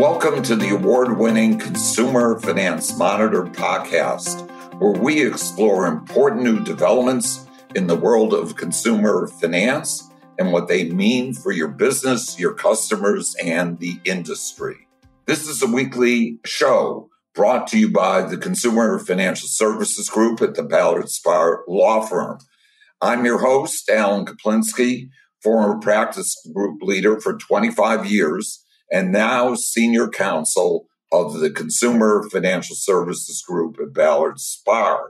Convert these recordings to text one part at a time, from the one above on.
Welcome to the award winning Consumer Finance Monitor podcast, where we explore important new developments in the world of consumer finance and what they mean for your business, your customers, and the industry. This is a weekly show brought to you by the Consumer Financial Services Group at the Ballard Spahr Law Firm. I'm your host, Alan Kaplinsky, former practice group leader for 25 years and now senior counsel of the Consumer Financial Services Group at Ballard Spahr.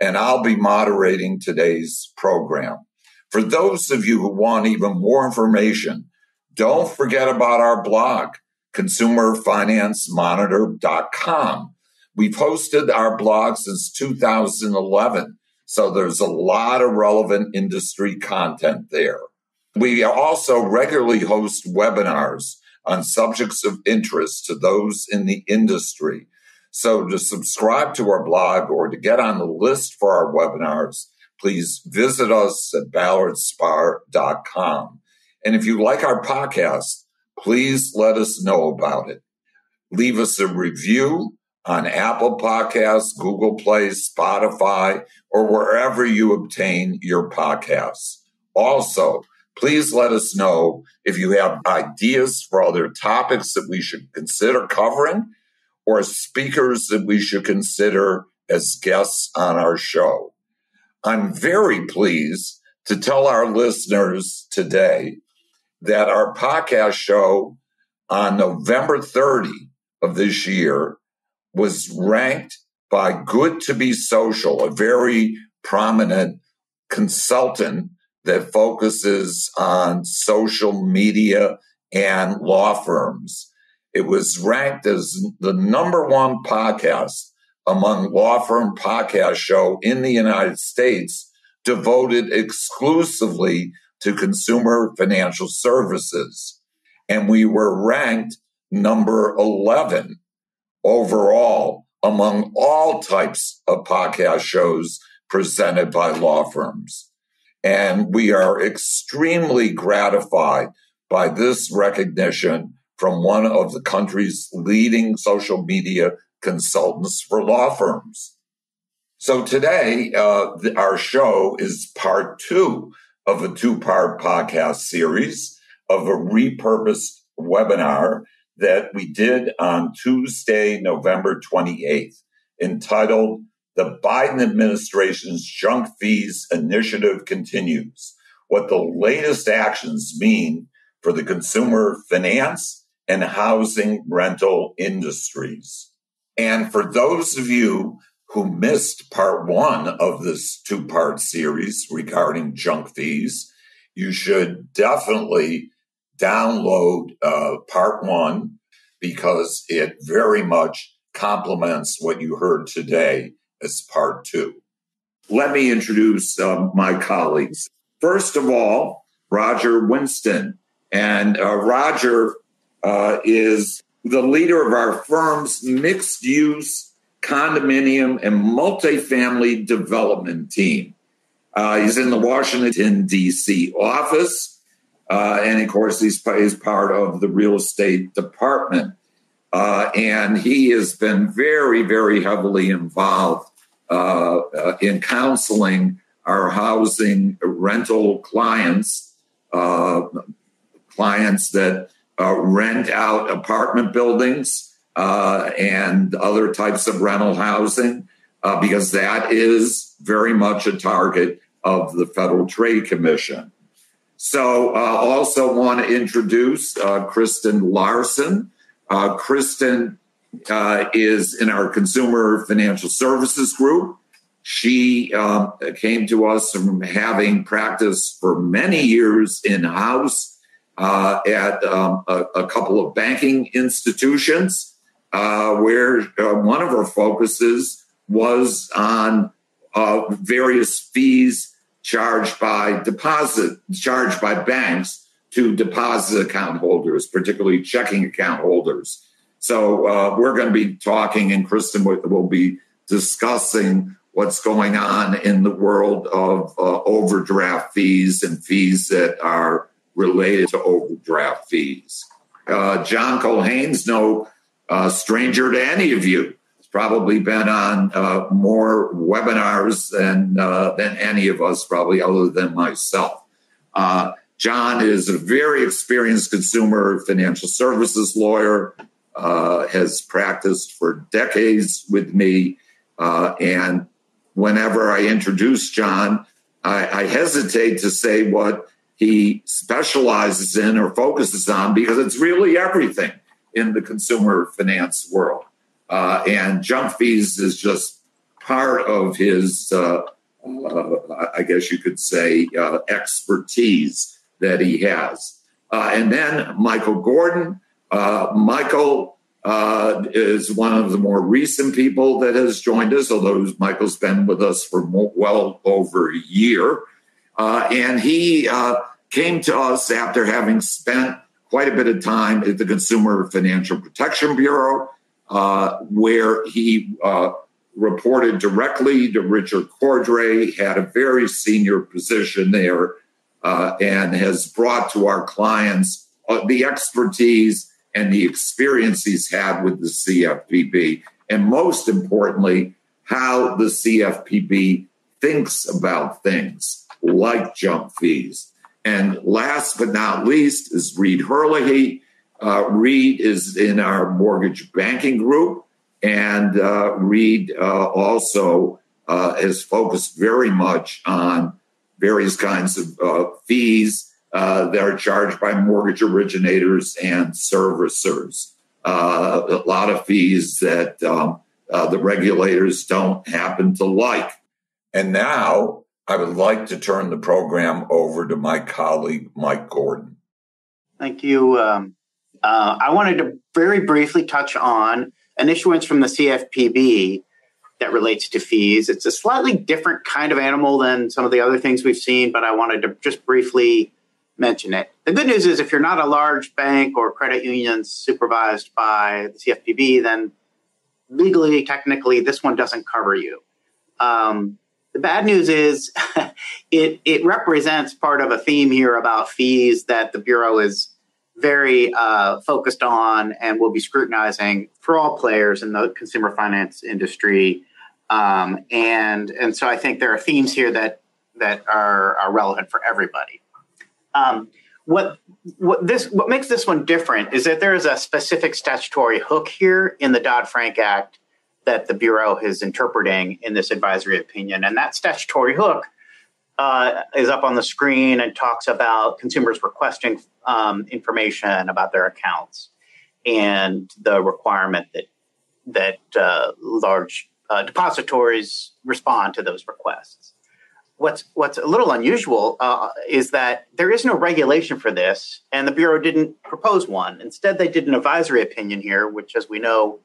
And I'll be moderating today's program. For those of you who want even more information, don't forget about our blog, consumerfinancemonitor.com. We've hosted our blog since 2011, so there's a lot of relevant industry content there. We also regularly host webinars on subjects of interest to those in the industry. So to subscribe to our blog or to get on the list for our webinars, please visit us at ballardspahr.com. And if you like our podcast, please let us know about it. Leave us a review on Apple Podcasts, Google Play, Spotify, or wherever you obtain your podcasts. Also, please let us know if you have ideas for other topics that we should consider covering or speakers that we should consider as guests on our show. I'm very pleased to tell our listeners today that our podcast show on November 30 of this year was ranked by Good to Be Social, a very prominent consultant that focuses on social media and law firms. It was ranked as the number one podcast among law firm podcast show in the United States devoted exclusively to consumer financial services. And we were ranked number 11 overall among all types of podcast shows presented by law firms. And we are extremely gratified by this recognition from one of the country's leading social media consultants for law firms. So today, uh, our show is part two of a two part podcast series of a repurposed webinar that we did on Tuesday, November 28th, entitled the Biden administration's junk fees initiative continues. What the latest actions mean for the consumer finance and housing rental industries. And for those of you who missed part one of this two part series regarding junk fees, you should definitely download uh, part one because it very much complements what you heard today as part two. Let me introduce uh, my colleagues. First of all, Roger Winston. And uh, Roger uh, is the leader of our firm's mixed use condominium and multifamily development team. Uh, he's in the Washington, D.C. office. Uh, and of course, he's, he's part of the real estate department. Uh, and he has been very, very heavily involved uh, uh, in counseling our housing rental clients, uh, clients that uh, rent out apartment buildings uh, and other types of rental housing, uh, because that is very much a target of the Federal Trade Commission. So, I also want to introduce Kristen Larson. Kristen uh, is in our consumer financial services group. She um, came to us from having practiced for many years in house uh, at um, a, a, couple of banking institutions, uh, where uh, one of her focuses was on uh, various fees charged by deposit charged by banks to deposit account holders, particularly checking account holders. So uh, we're going to be talking, and Kristen will, be discussing what's going on in the world of uh, overdraft fees and fees that are related to overdraft fees. Uh, John Culhane's no uh, stranger to any of you. He's probably been on uh, more webinars than uh, than any of us, probably other than myself. Uh, John is a very experienced consumer financial services lawyer. Uh, has practiced for decades with me, and whenever I introduce John, I, I hesitate to say what he specializes in or focuses on because it's really everything in the consumer finance world. Uh, and junk fees is just part of his, uh, uh, I guess you could say, uh, expertise that he has. Uh, and then Michael Gordon. Uh, Michael is one of the more recent people that has joined us, although Michael's been with us for more, well over a year. and he came to us after having spent quite a bit of time at the Consumer Financial Protection Bureau, uh, where he uh, reported directly to Richard Cordray, had a very senior position there, uh, and has brought to our clients uh, the expertise and the experience he's had with the CFPB. And most importantly, how the CFPB thinks about things like junk fees and last but not least is Reed Herlihy. Uh, Reed is in our mortgage banking group, and uh, Reed uh, also uh, has focused very much on various kinds of uh, fees uh, that are charged by mortgage originators and servicers. a lot of fees that um, the regulators don't happen to like. And now I would like to turn the program over to my colleague, Mike Gordon. Thank you. Um, uh, I wanted to very briefly touch on an issuance from the CFPB that relates to fees. It's a slightly different kind of animal than some of the other things we've seen, but I wanted to just briefly mention it. The good news is if you're not a large bank or credit union supervised by the CFPB, then legally, technically, this one doesn't cover you. Um, the bad news is it, it represents part of a theme here about fees that the Bureau is very uh, focused on and will be scrutinizing for all players in the consumer finance industry. Um, and, and so I think there are themes here that, that are, are relevant for everybody. Um, what what this what makes this one different is that there is a specific statutory hook here in the Dodd Frank Act that the Bureau is interpreting in this advisory opinion. And that statutory hook uh, is up on the screen and talks about consumers requesting um, information about their accounts and the requirement that that uh, large uh, depositories respond to those requests. What's what's a little unusual uh, is that there is no regulation for this, and the bureau didn't propose one. Instead, they did an advisory opinion here, which, as we know,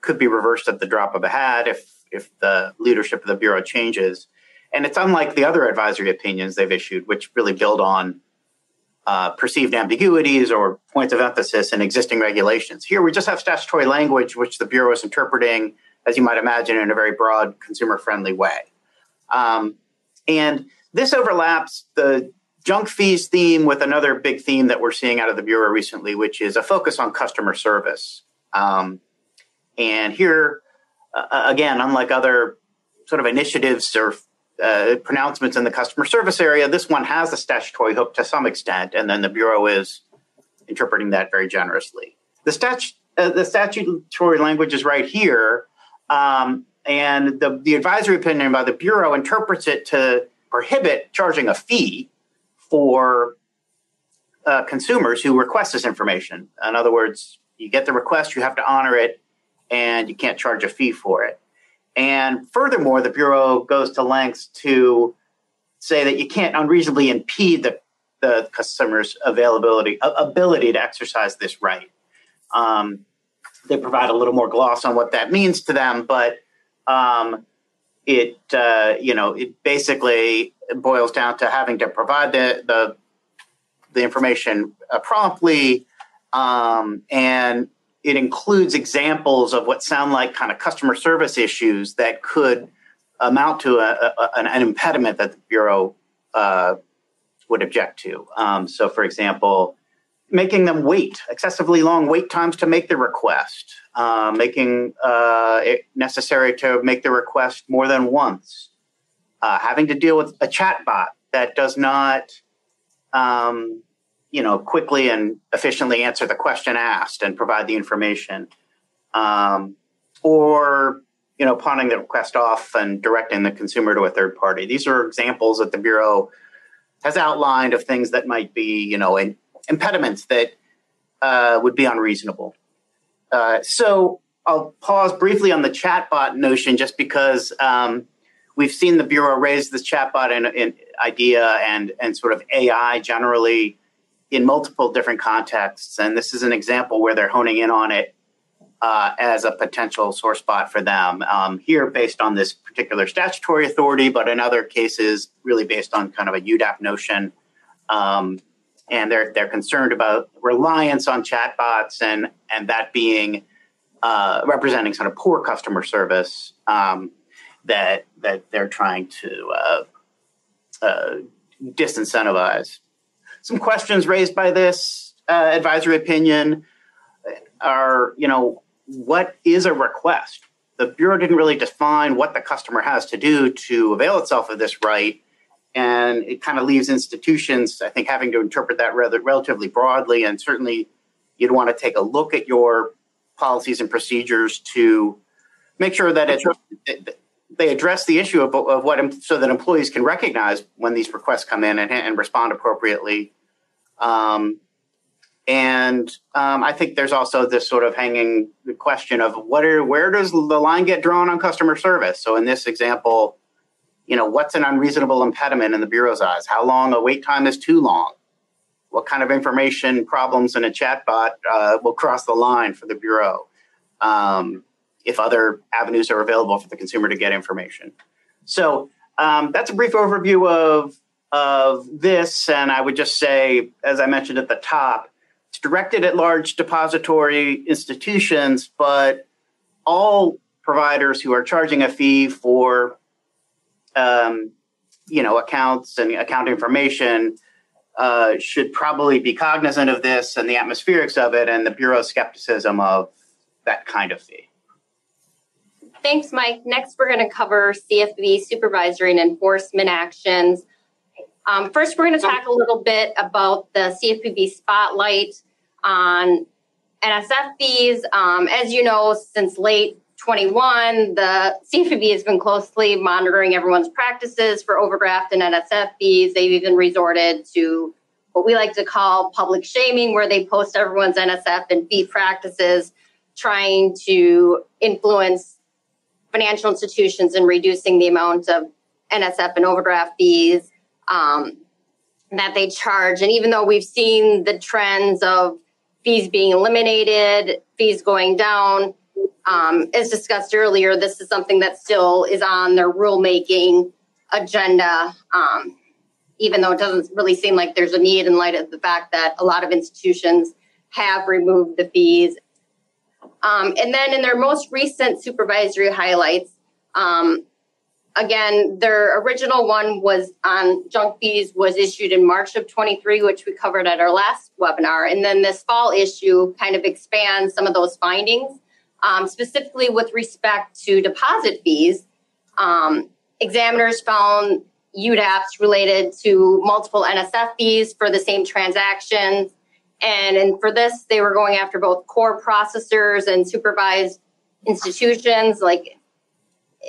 could be reversed at the drop of a hat if if the leadership of the bureau changes. And it's unlike the other advisory opinions they've issued, which really build on uh, perceived ambiguities or points of emphasis in existing regulations. Here, we just have statutory language, which the bureau is interpreting, as you might imagine, in a very broad, consumer-friendly way. Um, and this overlaps the junk fees theme with another big theme that we're seeing out of the bureau recently, which is a focus on customer service. Um, and here, uh, again, unlike other sort of initiatives or uh, pronouncements in the customer service area, this one has a statutory hook to some extent, and then the Bureau is interpreting that very generously. The, statu- uh, the statutory language is right here, um, and the, the advisory opinion by the Bureau interprets it to prohibit charging a fee for uh, consumers who request this information. In other words, you get the request, you have to honor it, and you can't charge a fee for it. And furthermore, the Bureau goes to lengths to say that you can't unreasonably impede the, the customer's availability ability to exercise this right. Um, they provide a little more gloss on what that means to them, but um, it uh, you know it basically boils down to having to provide the the, the information uh, promptly um, and it includes examples of what sound like kind of customer service issues that could amount to a, a, an, impediment that the bureau uh, would object to. Um, so, for example, making them wait excessively long wait times to make the request, uh, making uh, it necessary to make the request more than once, uh, having to deal with a chatbot that does not, um, you know, quickly and efficiently answer the question asked and provide the information, um, or you know, pawning the request off and directing the consumer to a third party. These are examples that the bureau has outlined of things that might be, you know, in, impediments that uh, would be unreasonable. Uh, so I'll pause briefly on the chatbot notion just because um, we've seen the Bureau raise this chatbot in, in idea and, and sort of AI generally in multiple different contexts. And this is an example where they're honing in on it uh, as a potential sore spot for them. Um, here, based on this particular statutory authority, but in other cases, really based on kind of a UDAP notion. Um, and they're they're concerned about reliance on chatbots and and that being uh, representing sort of poor customer service um, that that they're trying to uh, uh, disincentivize. Some questions raised by this uh, advisory opinion are, you know, what is a request? The Bureau didn't really define what the customer has to do to avail itself of this right. And it kind of leaves institutions, I think, having to interpret that rather relatively broadly. And certainly, you'd want to take a look at your policies and procedures to make sure that it, they address the issue of, of, what so that employees can recognize when these requests come in and, and respond appropriately. Um, and um, I think there's also this sort of hanging question of what are where does the line get drawn on customer service? So in this example, you know, what's an unreasonable impediment in the bureau's eyes? How long a wait time is too long? What kind of information problems in a chatbot uh, will cross the line for the bureau um, if other avenues are available for the consumer to get information? So um, that's a brief overview of of this, and I would just say, as I mentioned at the top it's directed at large depository institutions, but all providers who are charging a fee for um, you know accounts and account information uh, should probably be cognizant of this and the atmospherics of it and the bureau's skepticism of that kind of fee. Thanks, Mike. Next, we're going to cover CFPB supervisory and enforcement actions. Um, first, we're going to talk a little bit about the CFPB spotlight on NSF fees. Um, as you know, since late 21, the CFPB has been closely monitoring everyone's practices for overdraft and NSF fees. They've even resorted to what we like to call public shaming, where they post everyone's NSF and fee practices, trying to influence financial institutions in reducing the amount of NSF and overdraft fees um, that they charge. And even though we've seen the trends of fees being eliminated, fees going down. Um, as discussed earlier, this is something that still is on their rulemaking agenda, um, even though it doesn't really seem like there's a need in light of the fact that a lot of institutions have removed the fees. Um, and then in their most recent supervisory highlights, um, again, their original one was on junk fees was issued in March of 23, which we covered at our last webinar. And then this fall issue kind of expands some of those findings, um, specifically with respect to deposit fees. Um, examiners found UDAPs related to multiple NSF fees for the same transactions. And, and for this, they were going after both core processors and supervised institutions like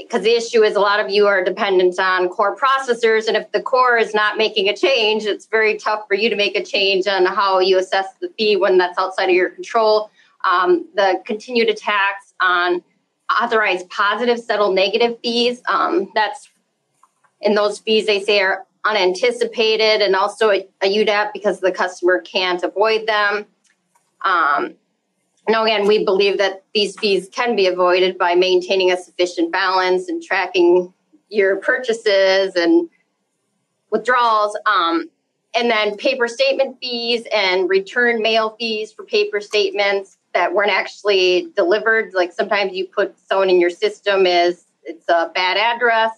because the issue is a lot of you are dependent on core processors and if the core is not making a change it's very tough for you to make a change on how you assess the fee when that's outside of your control. Um, the continued attacks on authorized positive settle negative fees um, that's in those fees they say are unanticipated and also a, a udap because the customer can't avoid them. Um, now, again, we believe that these fees can be avoided by maintaining a sufficient balance and tracking your purchases and withdrawals. Um, and then paper statement fees and return mail fees for paper statements that weren't actually delivered. Like sometimes you put someone in your system as it's a bad address,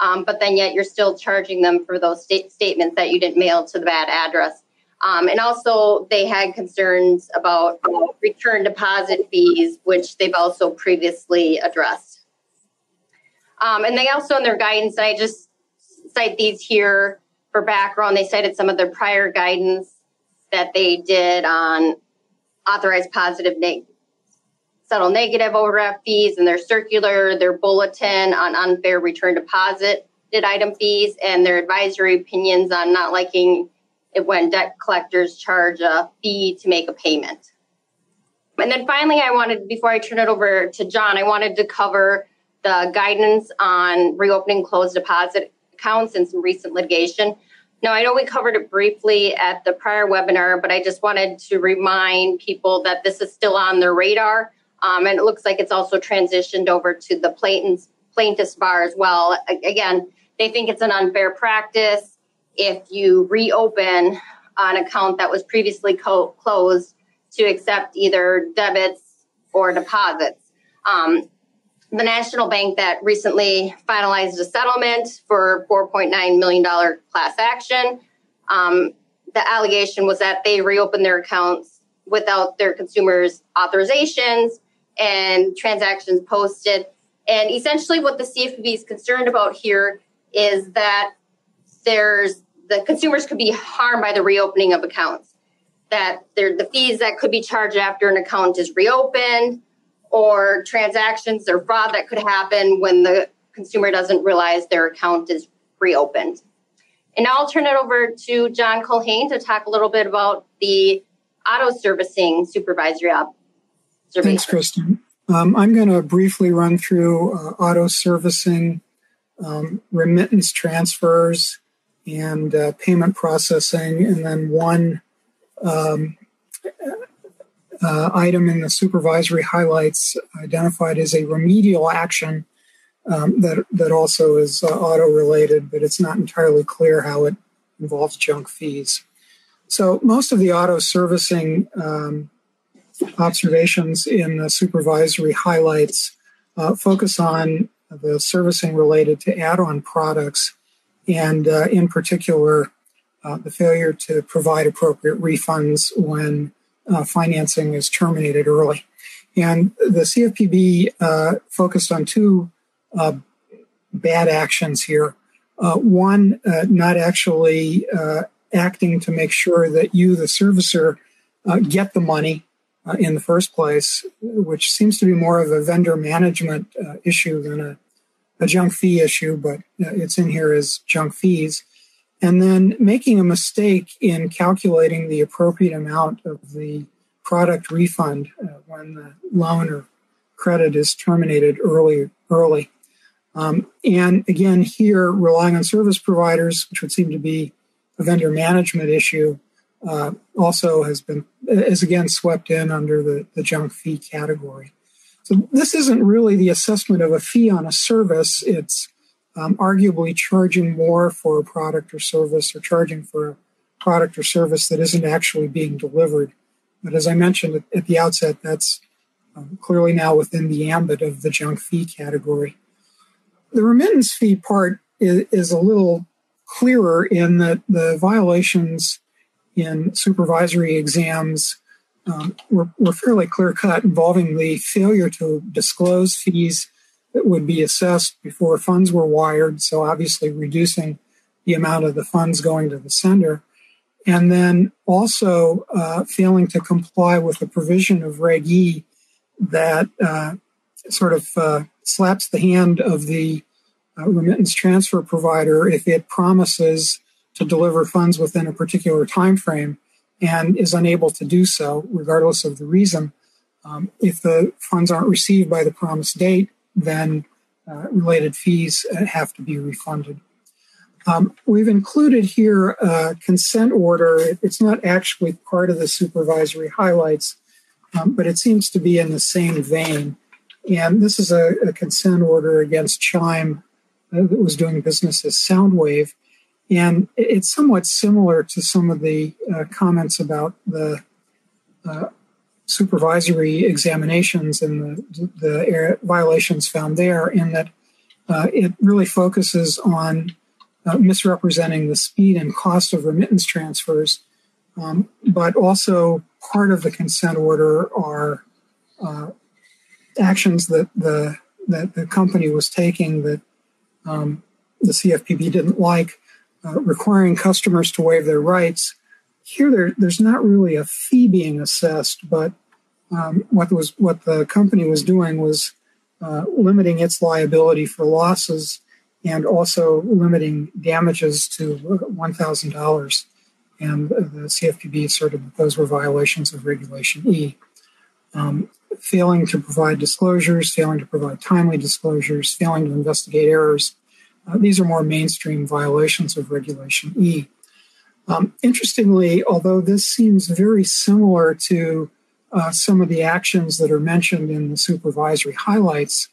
um, but then yet you're still charging them for those state statements that you didn't mail to the bad address. Um, and also, they had concerns about return deposit fees, which they've also previously addressed. Um, and they also, in their guidance, I just cite these here for background. They cited some of their prior guidance that they did on authorized positive neg- settle negative overdraft fees and their circular, their bulletin on unfair return deposit item fees, and their advisory opinions on not liking when debt collectors charge a fee to make a payment. And then finally, I wanted, before I turn it over to John, I wanted to cover the guidance on reopening closed deposit accounts and some recent litigation. Now, I know we covered it briefly at the prior webinar, but I just wanted to remind people that this is still on their radar. Um, and it looks like it's also transitioned over to the plaintiff's, plaintiff's bar as well. Again, they think it's an unfair practice if you reopen an account that was previously co- closed to accept either debits or deposits. Um, the national bank that recently finalized a settlement for $4.9 million class action. Um, the allegation was that they reopened their accounts without their consumers' authorizations and transactions posted. And essentially, what the CFPB is concerned about here is that there's the consumers could be harmed by the reopening of accounts. That there, the fees that could be charged after an account is reopened, or transactions or fraud that could happen when the consumer doesn't realize their account is reopened. And now I'll turn it over to John Culhane to talk a little bit about the auto servicing supervisory observation. Thanks, Kristen. Um, I'm going to briefly run through uh, auto servicing, um, remittance transfers, and uh, payment processing, and then one um, uh, item in the supervisory highlights identified as a remedial action um, that that also is uh, auto related, but it's not entirely clear how it involves junk fees. So most of the auto servicing um, observations in the supervisory highlights uh, focus on the servicing related to add-on products, and uh, in particular, uh, the failure to provide appropriate refunds when uh, financing is terminated early. And the CFPB uh, focused on two uh, bad actions here. Uh, one, uh, not actually uh, acting to make sure that you, the servicer, get the money in the first place, which seems to be more of a vendor management issue than a, a, junk fee issue, but it's in here as junk fees and then making a mistake in calculating the appropriate amount of the product refund uh, when the loan or credit is terminated early. Early, um, and again here relying on service providers, which would seem to be a vendor management issue, uh, also has been is again swept in under the, the junk fee category. So this isn't really the assessment of a fee on a service. It's um, arguably charging more for a product or service or charging for a product or service that isn't actually being delivered. But as I mentioned at, the outset, that's um, clearly now within the ambit of the junk fee category. The remittance fee part is, is a little clearer in that the violations in supervisory exams um, were, were fairly clear cut, involving the failure to disclose fees that would be assessed before funds were wired. So, obviously, reducing the amount of the funds going to the sender. And then also uh, failing to comply with the provision of Reg E that uh, sort of uh, slaps the hand of the uh, remittance transfer provider if it promises to deliver funds within a particular time frame and is unable to do so, regardless of the reason. Um, if the funds aren't received by the promised date, then uh, related fees uh, have to be refunded. Um, we've included here a consent order. It's not actually part of the supervisory highlights, um, but it seems to be in the same vein. And this is a, a consent order against Chime uh, that was doing business as Sendwave. And it's somewhat similar to some of the uh, comments about the uh, supervisory examinations and the, the violations found there, in that uh, it really focuses on uh, misrepresenting the speed and cost of remittance transfers. Um, but also part of the consent order are uh, actions that the that the company was taking that um, the CFPB didn't like, uh, requiring customers to waive their rights. Here, there, there's not really a fee being assessed, but um, what was what the company was doing was uh, limiting its liability for losses and also limiting damages to $1,000. And the CFPB asserted that those were violations of Regulation E. Um, failing to provide disclosures, failing to provide timely disclosures, failing to investigate errors. Uh, these are more mainstream violations of Regulation E. Um, interestingly, although this seems very similar to uh, some of the actions that are mentioned in the supervisory highlights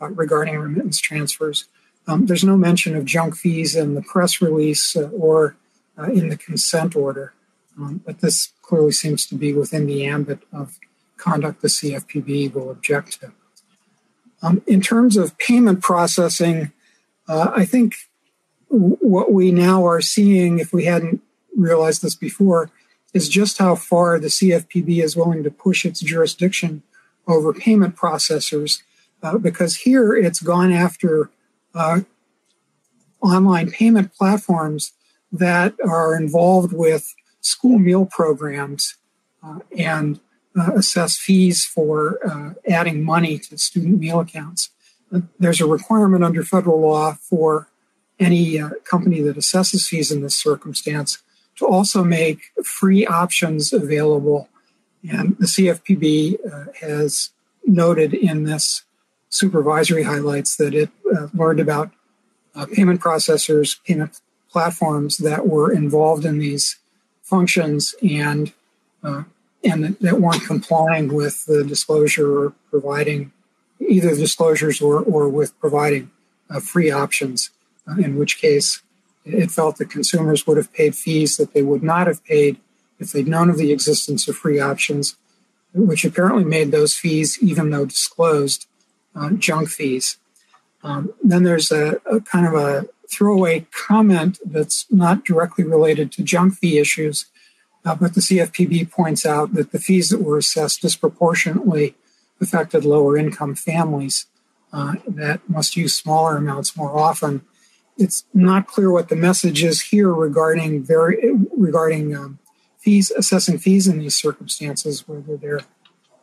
uh, regarding remittance transfers, um, there's no mention of junk fees in the press release uh, or uh, in the consent order. Um, but this clearly seems to be within the ambit of conduct the CFPB will object to. Um, in terms of payment processing, uh, I think what we now are seeing, if we hadn't realized this before, is just how far the CFPB is willing to push its jurisdiction over payment processors, uh, because here it's gone after uh, online payment platforms that are involved with school meal programs uh, and uh, assess fees for uh, adding money to student meal accounts. There's a requirement under federal law for any uh, company that assesses fees in this circumstance to also make free options available. And the CFPB uh, has noted in this supervisory highlights that it uh, learned about uh, payment processors, payment platforms that were involved in these functions and and that weren't complying with the disclosure or providing either disclosures or, or with providing uh, free options, uh, in which case it felt that consumers would have paid fees that they would not have paid if they'd known of the existence of free options, which apparently made those fees, even though disclosed, uh, junk fees. Um, then there's a, a kind of a throwaway comment that's not directly related to junk fee issues uh, but the CFPB points out that the fees that were assessed disproportionately affected lower income families uh, that must use smaller amounts more often. It's not clear what the message is here regarding very regarding um, fees assessing fees in these circumstances, whether they're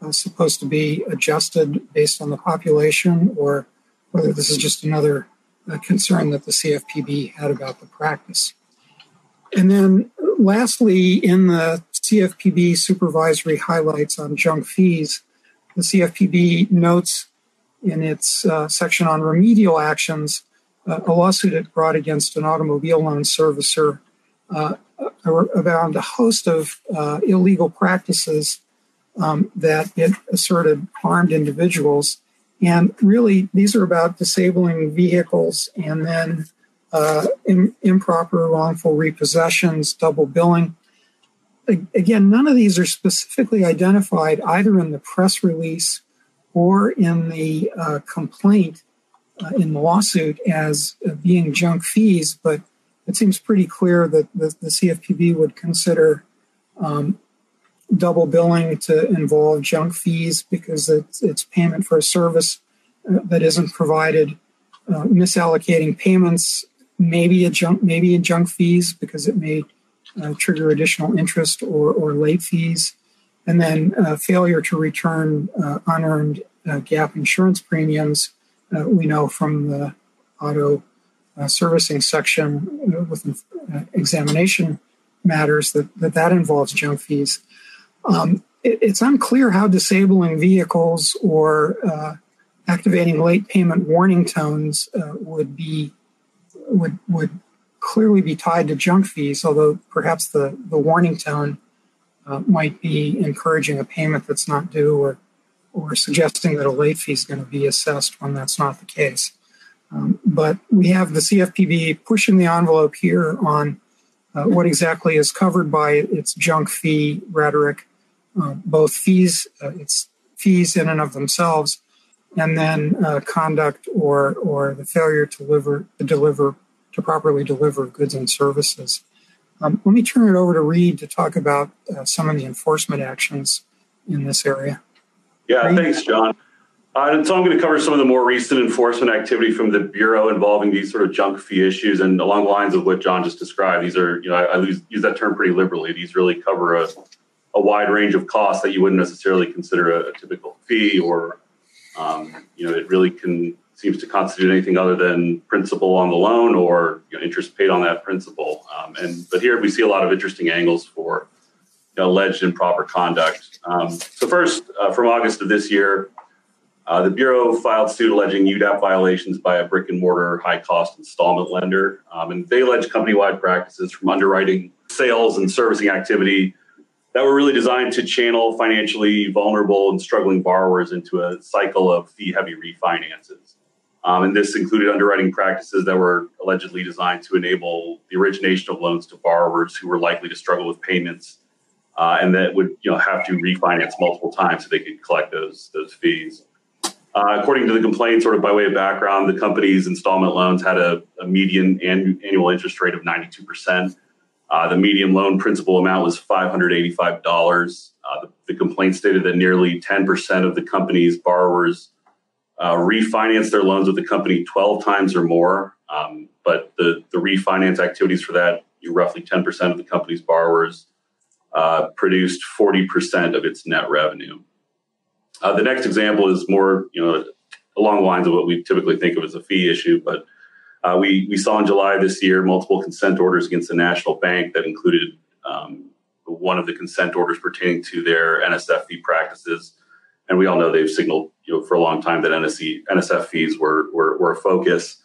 uh, supposed to be adjusted based on the population or whether this is just another uh, concern that the CFPB had about the practice. And then lastly, in the CFPB supervisory highlights on junk fees, the CFPB notes in its uh, section on remedial actions uh, a lawsuit it brought against an automobile loan servicer uh, around a host of uh, illegal practices um, that it asserted harmed individuals. And really, these are about disabling vehicles and then uh, improper wrongful repossessions, double billing. Again, none of these are specifically identified either in the press release or in the uh, complaint uh, in the lawsuit as uh, being junk fees, but it seems pretty clear that the, the CFPB would consider um, double billing to involve junk fees because it's, it's payment for a service uh, that isn't provided, uh, misallocating payments maybe a junk maybe in junk fees because it may uh, trigger additional interest or, or late fees, and then uh, failure to return uh, unearned uh, gap insurance premiums. Uh, we know from the auto servicing section with examination matters that, that that involves junk fees. Um, it, it's unclear how disabling vehicles or activating late payment warning tones would be would would clearly be tied to junk fees, although perhaps the, the warning tone uh, might be encouraging a payment that's not due or, or suggesting that a late fee is going to be assessed when that's not the case. Um, but we have the CFPB pushing the envelope here on uh, what exactly is covered by its junk fee rhetoric, uh, both fees, uh, its fees in and of themselves, and then uh, conduct or or the failure to deliver to deliver to properly deliver goods and services. Um, let me turn it over to Reed to talk about uh, some of the enforcement actions in this area. Yeah, Reed? thanks, John. Uh, so I'm going to cover some of the more recent enforcement activity from the Bureau involving these sort of junk fee issues, and along the lines of what John just described. These are, you know, I, I use, use that term pretty liberally. These really cover a, a wide range of costs that you wouldn't necessarily consider a, a typical fee, or, um, you know, it really can seems to constitute anything other than principal on the loan or you know, interest paid on that principal. Um, and but here we see a lot of interesting angles for you know, alleged improper conduct. Um, so first, uh, from August of this year, uh, the Bureau filed suit alleging UDAP violations by a brick and mortar high cost installment lender. Um, and they allege company wide practices from underwriting, sales, and servicing activity that were really designed to channel financially vulnerable and struggling borrowers into a cycle of fee heavy refinances. Um, and this included underwriting practices that were allegedly designed to enable the origination of loans to borrowers who were likely to struggle with payments uh, and that would you know have to refinance multiple times so they could collect those those fees. Uh, according to the complaint, sort of by way of background, the company's installment loans had a, a median annual interest rate of 92%. Uh, the median loan principal amount was $585. Uh, the, the complaint stated that nearly 10% of the company's borrowers uh, refinance their loans with the company 12 times or more. Um, but the, the refinance activities for that, roughly 10% of the company's borrowers uh, produced 40% of its net revenue. Uh, the next example is more, you know, along the lines of what we typically think of as a fee issue, but uh, we, we saw in July this year multiple consent orders against the national bank that included um, one of the consent orders pertaining to their NSF fee practices and we all know they've signaled you know for a long time that NSE, NSF fees were were, were a focus.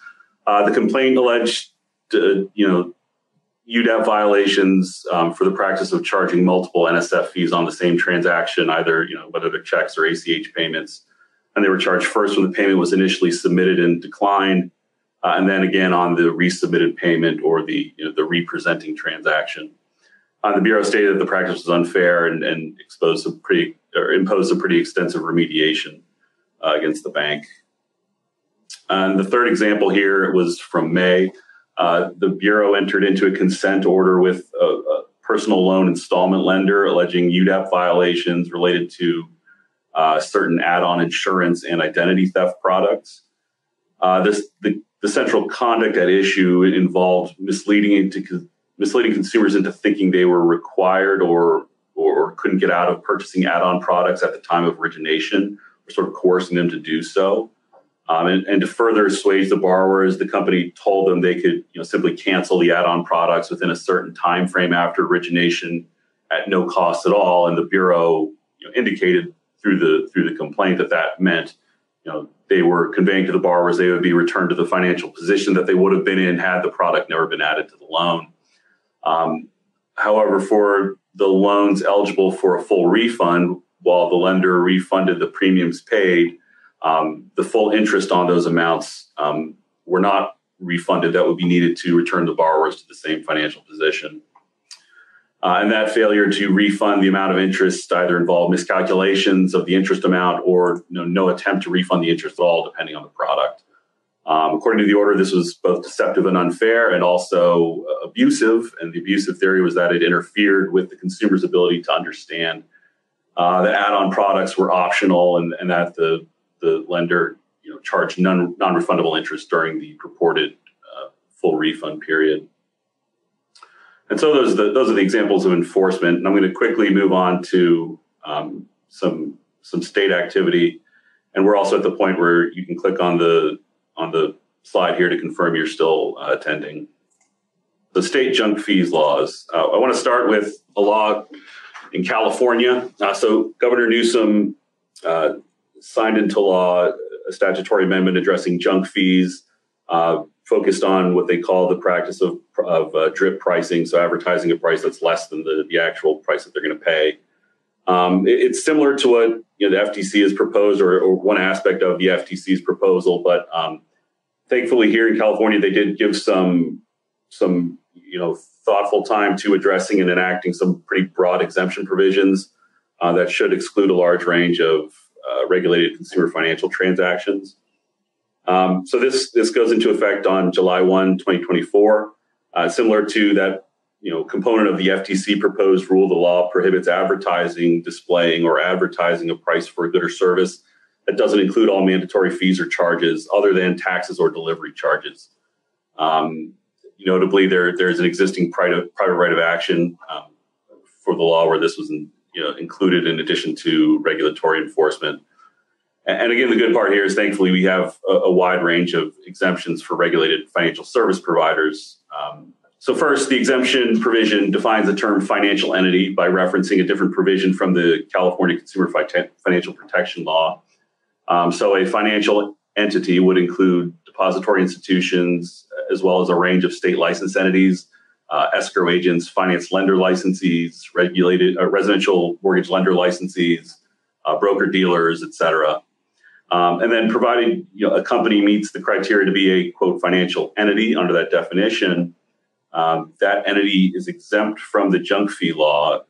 Uh, the complaint alleged uh, you know UDAP violations um, for the practice of charging multiple NSF fees on the same transaction, either you know whether they're checks or ACH payments, and they were charged first when the payment was initially submitted and declined, uh, and then again on the resubmitted payment or the you know, the representing transaction. Uh, the bureau stated that the practice was unfair and, and exposed some pretty or imposed a pretty extensive remediation uh, against the bank. And the third example here was from May. Uh, the Bureau entered into a consent order with a, a, personal loan installment lender alleging UDAP violations related to uh, certain add on insurance and identity theft products. Uh, this, the, the central conduct at issue involved misleading into misleading consumers into thinking they were required or or couldn't get out of purchasing add-on products at the time of origination, or sort of coercing them to do so. Um, and, and, to further assuage the borrowers, the company told them they could you know, simply cancel the add-on products within a certain time frame after origination at no cost at all. And the bureau you know, indicated through the through the complaint that that meant you know they were conveying to the borrowers they would be returned to the financial position that they would have been in had the product never been added to the loan. Um, however, for the loans eligible for a full refund while the lender refunded the premiums paid. Um, the full interest on those amounts um, were not refunded that would be needed to return the borrowers to the same financial position. Uh, and that failure to refund the amount of interest either involved miscalculations of the interest amount or you know, no attempt to refund the interest at all, depending on the product. Um, according to the order, this was both deceptive and unfair and also uh, abusive. And the abusive theory was that it interfered with the consumer's ability to understand uh, that add on products were optional and, and that the, the lender you know, charged non refundable interest during the purported uh, full refund period. And so those are, the, those are the examples of enforcement. And I'm going to quickly move on to um, some, some state activity. And we're also at the point where you can click on the on the slide here to confirm you're still uh, attending. The state junk fees laws. Uh, I want to start with a law in California. Uh, so Governor Newsom uh, signed into law a statutory amendment addressing junk fees, uh, focused on what they call the practice of, of uh, drip pricing, so advertising a price that's less than the, the actual price that they're going to pay. Um, it, it's similar to what you know the FTC has proposed, or, or one aspect of the FTC's proposal, but um, thankfully here in California, they did give some some you know thoughtful time to addressing and enacting some pretty broad exemption provisions uh, that should exclude a large range of uh, regulated consumer financial transactions. Um, so this this goes into effect on July 1, 2024. Uh, similar to that you know component of the FTC proposed rule, the law prohibits advertising, displaying, or advertising a price for a good or service that doesn't include all mandatory fees or charges other than taxes or delivery charges. Um, notably, there there's an existing private private right of action um, for the law where this was in, you know included in addition to regulatory enforcement. And again, the good part here is thankfully we have a, a wide range of exemptions for regulated financial service providers. Um, so, first, the exemption provision defines the term financial entity by referencing a different provision from the California Consumer Financial Protection Law. Um, so, a financial entity would include depository institutions as well as a range of state licensed entities, uh, escrow agents, finance lender licensees, regulated uh, residential mortgage lender licensees, uh, broker dealers, et cetera. Um, and then, provided you know, a company meets the criteria to be a quote financial entity under that definition, um, that entity is exempt from the junk fee law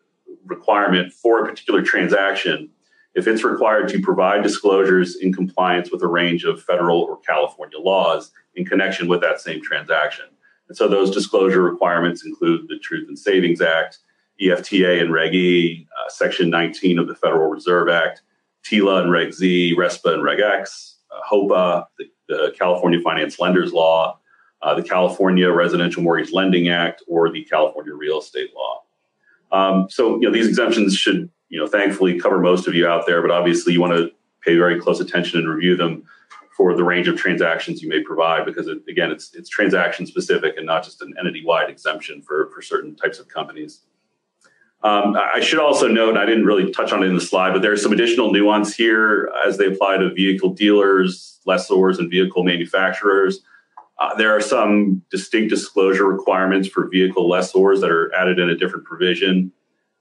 requirement for a particular transaction if it's required to provide disclosures in compliance with a range of federal or California laws in connection with that same transaction. And so those disclosure requirements include the Truth in Savings Act, EFTA and Reg E, uh, Section 19 of the Federal Reserve Act, TILA and Reg Z, RESPA and Reg X, uh, HOEPA, the, the, California Finance Lenders Law, uh, the California Residential Mortgage Lending Act, or the California Real Estate Law. Um, so, you know, these exemptions should, you know, thankfully cover most of you out there, but obviously you want to pay very close attention and review them for the range of transactions you may provide because it, again it's it's transaction specific and not just an entity wide exemption for for certain types of companies um, I should also note, I didn't really touch on it in the slide, but there's some additional nuance here as they apply to vehicle dealers, lessors, and vehicle manufacturers. Uh, there are some distinct disclosure requirements for vehicle lessors that are added in a different provision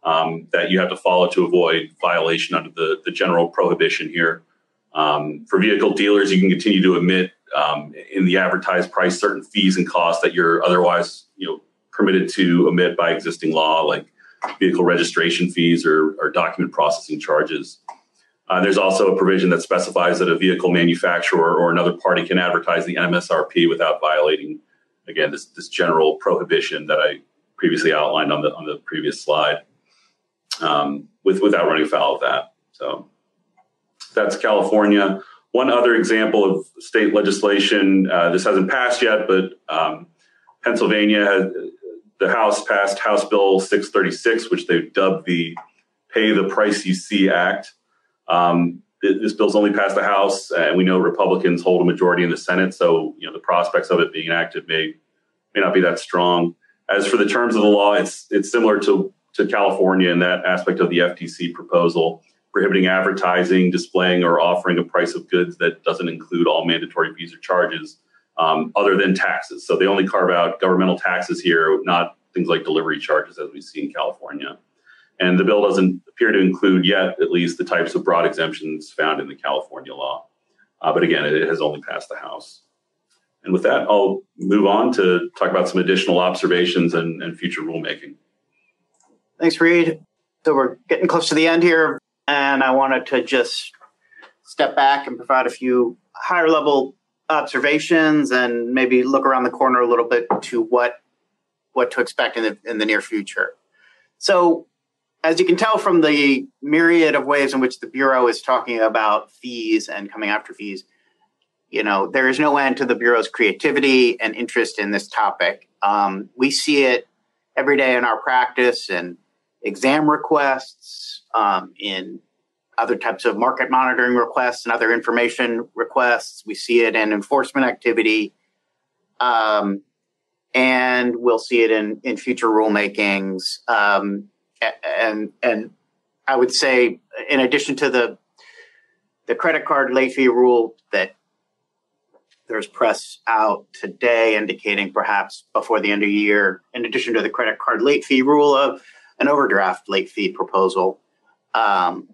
um, that you have to follow to avoid violation under the, the general prohibition here. Um, for vehicle dealers, you can continue to emit um, in the advertised price certain fees and costs that you're otherwise, you know, permitted to emit by existing law, like vehicle registration fees or, or document processing charges. Uh, there's also a provision that specifies that a vehicle manufacturer or another party can advertise the MSRP without violating, again, this, this general prohibition that I previously outlined on the on the previous slide, um, with without running foul of that. So that's California. One other example of state legislation. Uh, this hasn't passed yet, but um, Pennsylvania has, the House passed House Bill 636, which they've dubbed the Pay the Price You See Act. Um, this bill's only passed the House, and we know Republicans hold a majority in the Senate, so you know the prospects of it being enacted may may not be that strong. As for the terms of the law, it's it's similar to to California in that aspect of the FTC proposal, prohibiting advertising, displaying, or offering a price of goods that doesn't include all mandatory fees or charges um, other than taxes. So they only carve out governmental taxes here, not things like delivery charges as we see in California. And the bill doesn't appear to include yet, at least, the types of broad exemptions found in the California law. Uh, but again, it has only passed the House. And with that, I'll move on to talk about some additional observations and, and future rulemaking. Thanks, Reid. So we're getting close to the end here, and I wanted to just step back and provide a few higher level observations and maybe look around the corner a little bit to what what to expect in the in the near future. So, as you can tell from the myriad of ways in which the bureau is talking about fees and coming after fees, you know there is no end to the bureau's creativity and interest in this topic. Um, we see it every day in our practice and exam requests, um, in other types of market monitoring requests and other information requests. We see it in enforcement activity. Um, and we'll see it in, in future rulemakings. Um, and, and I would say, in addition to the, the credit card late fee rule that there's press out today indicating perhaps before the end of the year, in addition to the credit card late fee rule of an overdraft late fee proposal. Um,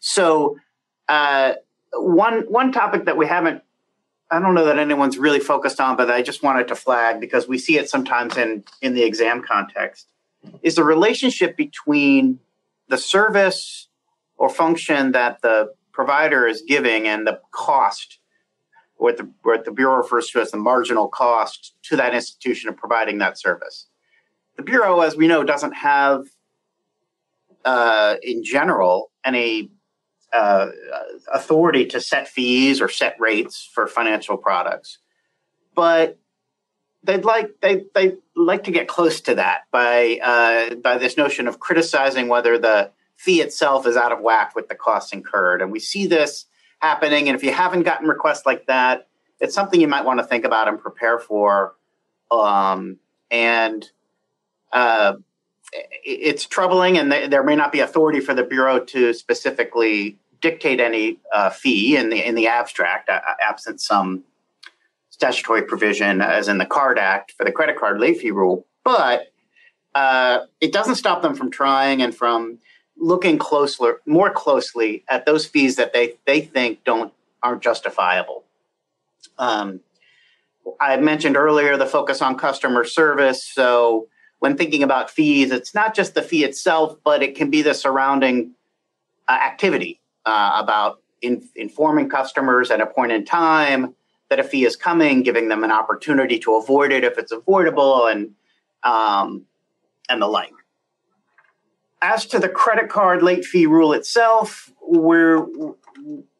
so uh, one one topic that we haven't I don't know that anyone's really focused on, but I just wanted to flag because we see it sometimes in in the exam context is the relationship between the service or function that the provider is giving and the cost, what the, what the Bureau refers to as the marginal cost to that institution of providing that service. the Bureau, as we know, doesn't have, uh, in general, any uh, authority to set fees or set rates for financial products. But they'd like they they like to get close to that by uh, by this notion of criticizing whether the fee itself is out of whack with the costs incurred, and we see this happening. And if you haven't gotten requests like that, it's something you might want to think about and prepare for. Um, and uh, it's troubling, and there may not be authority for the bureau to specifically dictate any uh, fee in the in the abstract, uh, absent some statutory provision, as in the Card Act for the credit card late fee rule. But uh, it doesn't stop them from trying and from looking closer, more closely at those fees that they they think don't aren't justifiable. Um, I mentioned earlier the focus on customer service. So when thinking about fees, it's not just the fee itself, but it can be the surrounding uh, activity uh, about in, informing customers at a point in time that a fee is coming, giving them an opportunity to avoid it if it's avoidable, and um, and the like. As to the credit card late fee rule itself, we're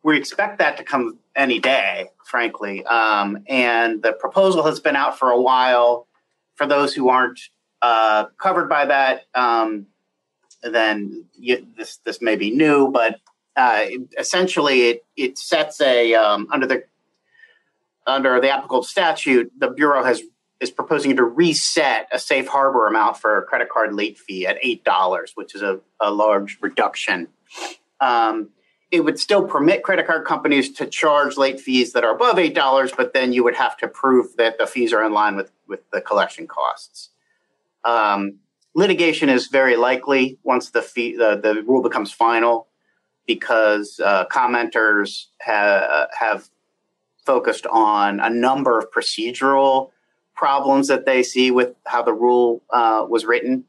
we expect that to come any day, frankly. Um, and the proposal has been out for a while. For those who aren't uh, covered by that, um, then you, this this may be new, but uh, essentially it it sets a um, under the under the applicable statute, the bureau has is proposing to reset a safe harbor amount for a credit card late fee at eight dollars, which is a, a large reduction. Um, it would still permit credit card companies to charge late fees that are above eight dollars, but then you would have to prove that the fees are in line with with the collection costs. Um, litigation is very likely once the fee the, the rule becomes final, because uh, commenters ha- have focused on a number of procedural problems that they see with how the rule uh, was written.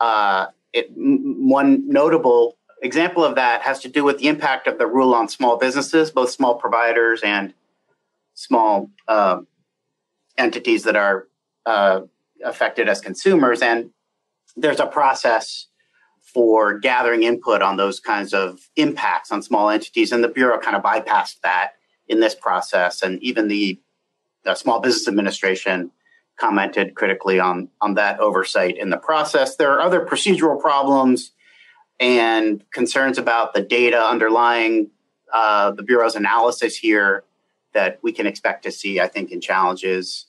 Uh, it, m- one notable example of that has to do with the impact of the rule on small businesses, both small providers and small uh, entities that are uh, affected as consumers. And there's a process for gathering input on those kinds of impacts on small entities, and the Bureau kind of bypassed that in this process. And even the, the Small Business Administration commented critically on, on that oversight in the process. There are other procedural problems and concerns about the data underlying uh, the Bureau's analysis here that we can expect to see, I think, in challenges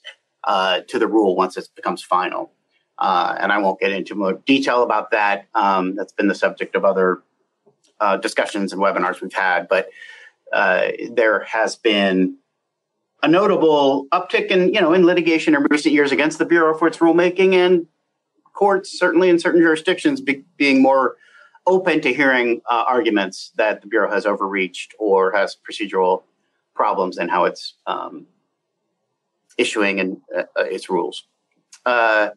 uh, to the rule once it becomes final. Uh, and I won't get into more detail about that. Um, that's been the subject of other uh, discussions and webinars we've had. But uh, there has been a notable uptick in you know in litigation in recent years against the bureau for its rulemaking and courts certainly in certain jurisdictions be, being more open to hearing uh, arguments that the bureau has overreached or has procedural problems in how it's um, issuing and uh, uh its rules. Uh,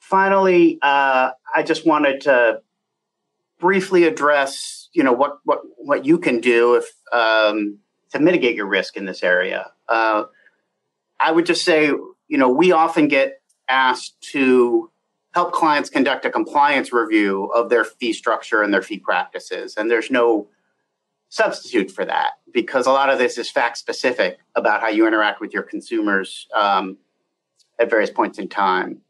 finally, uh, I just wanted to briefly address you know what what what you can do if um, to mitigate your risk in this area. Uh, I would just say, you know, we often get asked to help clients conduct a compliance review of their fee structure and their fee practices, and there's no substitute for that because a lot of this is fact specific about how you interact with your consumers um, at various points in time.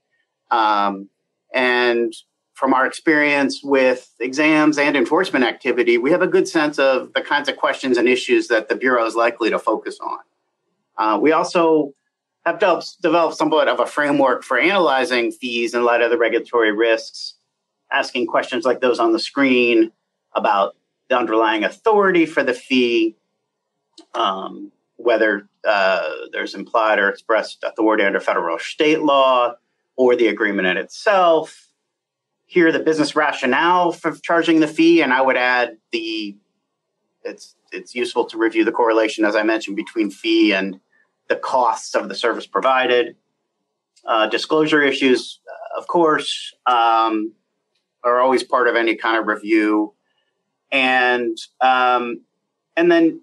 Um, and from our experience with exams and enforcement activity, we have a good sense of the kinds of questions and issues that the Bureau is likely to focus on. Uh, we also have developed, somewhat of a framework for analyzing fees in light of the regulatory risks, asking questions like those on the screen about the underlying authority for the fee, um, whether uh, there's implied or expressed authority under federal or state law, or the agreement in itself hear the business rationale for charging the fee, and I would add the it's it's useful to review the correlation, as I mentioned, between fee and the costs of the service provided. Uh, disclosure issues, of course, um, are always part of any kind of review, and um, and then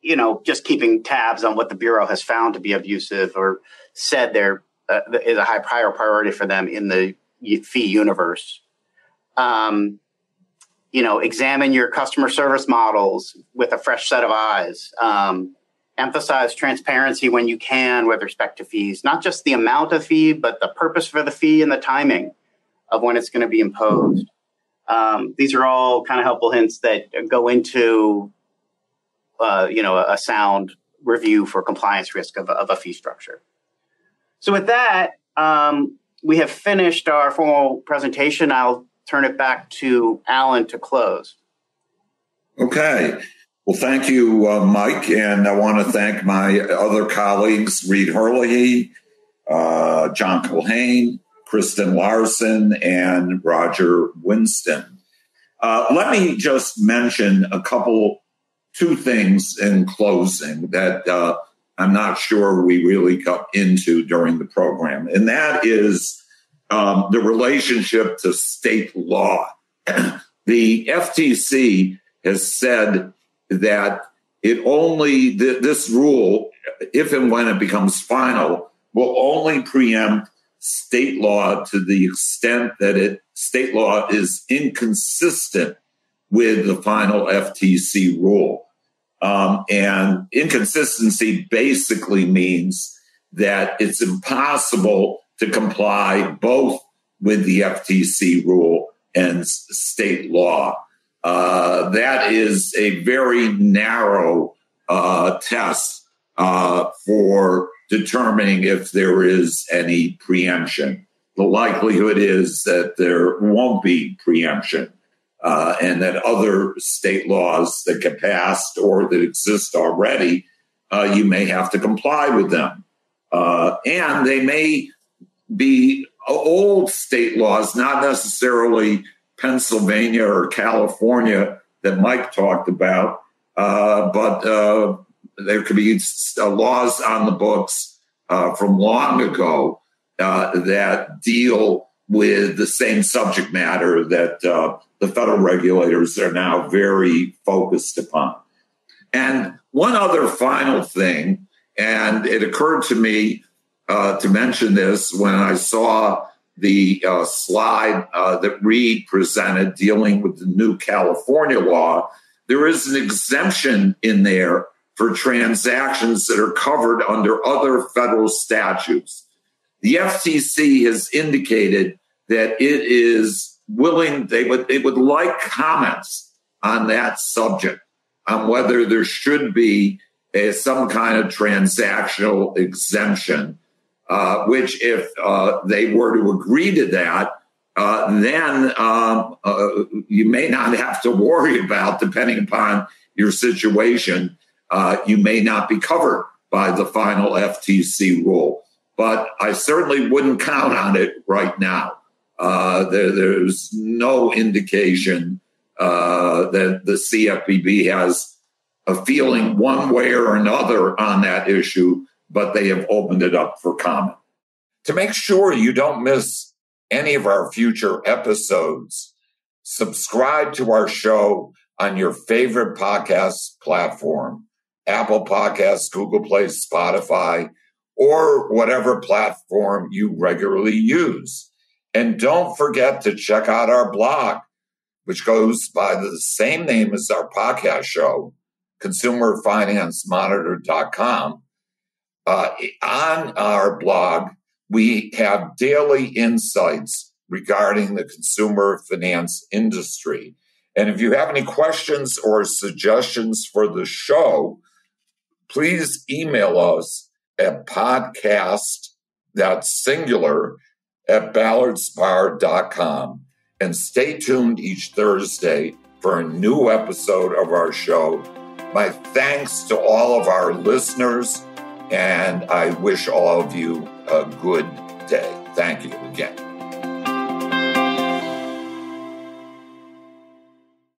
you know just keeping tabs on what the bureau has found to be abusive or said they're uh, is a high higher priority for them in the fee universe. Um, you know, examine your customer service models with a fresh set of eyes. Um, emphasize transparency when you can with respect to fees, not just the amount of fee, but the purpose for the fee and the timing of when it's going to be imposed. Um, these are all kind of helpful hints that go into, uh, you know, a, sound review for compliance risk of, of a fee structure. So with that, um, we have finished our formal presentation. I'll turn it back to Alan to close. Okay. Well, thank you, uh, Mike. And I want to thank my other colleagues, Reid Herlihy, uh, John Culhane, Kristen Larson, and Roger Winston. Uh, let me just mention a couple, two things in closing that uh, I'm not sure we really got into during the program, and that is um, the relationship to state law. the FTC has said that it only this rule, if and when it becomes final, will only preempt state law to the extent that it state law is inconsistent with the final FTC rule. Um, and inconsistency basically means that it's impossible to comply both with the FTC rule and state law. Uh, that is a very narrow uh, test uh, for determining if there is any preemption. The likelihood is that there won't be preemption. Uh, and that other state laws that get passed or that exist already, uh, you may have to comply with them. Uh, and they may be old state laws, not necessarily Pennsylvania or California that Mike talked about, uh, but uh, there could be uh, laws on the books uh, from long ago uh, that deal with the same subject matter that uh, the federal regulators are now very focused upon. And one other final thing, and it occurred to me to mention this when I saw the uh, slide uh, that Reid presented dealing with the new California law, there is an exemption in there for transactions that are covered under other federal statutes. The FTC has indicated that it is willing, they would, they would like comments on that subject, on whether there should be a, some kind of transactional exemption uh, which if uh, they were to agree to that, uh, then um, uh, you may not have to worry about, depending upon your situation, uh, you may not be covered by the final FTC rule. But I certainly wouldn't count on it right now. There, there's no indication that the CFPB has a feeling one way or another on that issue but they have opened it up for comment. To make sure you don't miss any of our future episodes, subscribe to our show on your favorite podcast platform Apple Podcasts, Google Play, Spotify, or whatever platform you regularly use. And don't forget to check out our blog, which goes by the same name as our podcast show, consumerfinancemonitor.com uh, on our blog, we have daily insights regarding the consumer finance industry. And if you have any questions or suggestions for the show, please email us at podcast, that's singular, at ballardspahr.com. And stay tuned each Thursday for a new episode of our show. My thanks to all of our listeners and I wish all of you a good day. Thank you again.